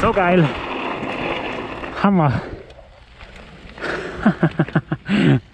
So geil. Hammer.